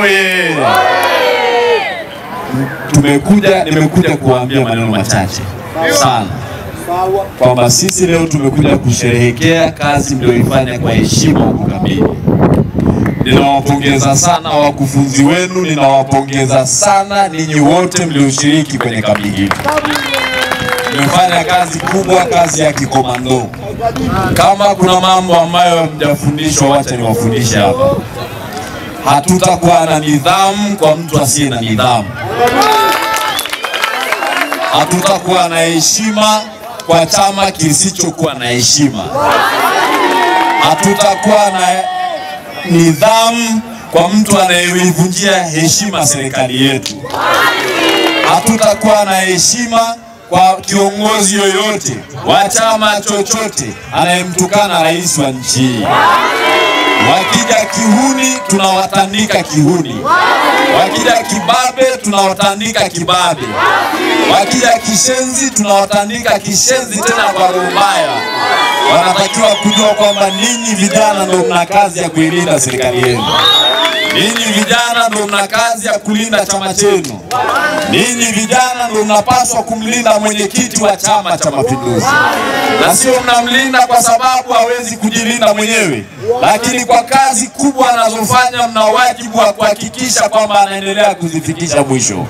Oye! Tumekuja, nimekuja kuambia maneno machache sana kwamba sisi leo tumekuja kusherehekea kazi mlioifanya kwa heshima huku kambini. Ninawapongeza sana wakufunzi wenu, ninawapongeza sana ninyi wote mlioshiriki kwenye kambi hili. Mmefanya kazi kubwa, kazi ya kikomando. Kama kuna mambo ambayo mjafundishwa, wacha niwafundishe hapa. Hatutakuwa na nidhamu kwa mtu asiye na nidhamu. Hatutakuwa na heshima kwa chama kisichokuwa na heshima. Hatutakuwa na nidhamu kwa mtu anayeivunjia heshima serikali yetu. Hatutakuwa na heshima kwa kiongozi yoyote wa chama chochote anayemtukana rais wa nchi hii. Kihuni, tunawatandika kihuni. Wakija kibabe, tunawatandika kibabe. Wakija kishenzi, tunawatandika kishenzi, tena kwa roho mbaya. Wanatakiwa kujua kwamba ninyi vijana ndio mna kazi ya kuilinda serikali yenu. Ninyi vijana ndo mna kazi ya kulinda chama chenu. Ninyi vijana ndo mnapaswa kumlinda mwenyekiti wa Chama cha Mapinduzi, na sio mnamlinda kwa sababu hawezi kujilinda mwenyewe, lakini kwa kazi kubwa anazofanya, mna wajibu wa kuhakikisha kwamba anaendelea kuzifikisha mwisho.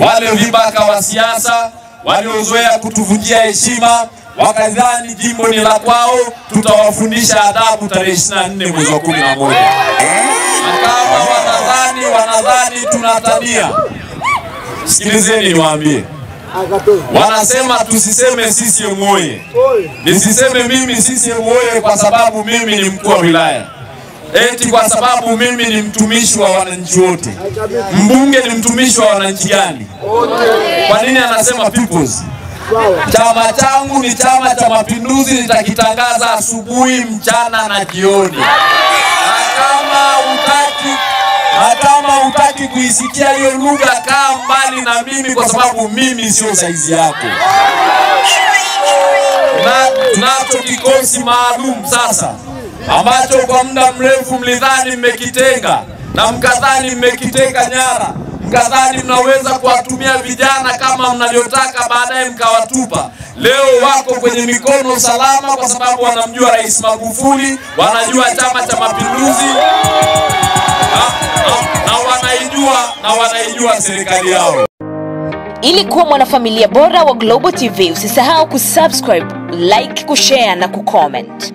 Wale vibaka wa siasa waliozoea kutuvunjia heshima wakadhani jimbo ni la kwao, tutawafundisha adabu tarehe 24 mwezi wa 11 na kama wanadhani wanadhani tunatabia sikilizeni niwaambie, wanasema tusiseme CCM oye, nisiseme mimi CCM oye kwa sababu mimi ni mkuu wa wilaya, eti kwa sababu mimi ni mtumishi wa wananchi wote. Mbunge ni mtumishi wa wananchi gani? Kwa nini anasema peoples? Chama changu ni Chama cha Mapinduzi, nitakitangaza asubuhi, mchana na jioni. Na kama utaki na kama kuisikia hiyo lugha, kaa mbali na mimi, kwa sababu mimi sio saizi yako. Na tunacho kikosi maalum sasa ambacho kwa muda mrefu mlidhani mmekitenga na mkadhani mmekiteka nyara mkadhani mnaweza kuwatumia vijana kama mnavyotaka, baadaye mkawatupa. Leo wako kwenye mikono salama, kwa sababu wanamjua Rais Magufuli, wanajua Chama cha Mapinduzi na, na, na wanaijua na wanaijua serikali yao. Ili kuwa mwanafamilia bora wa Global TV, usisahau kusubscribe, like, kushare na kucomment.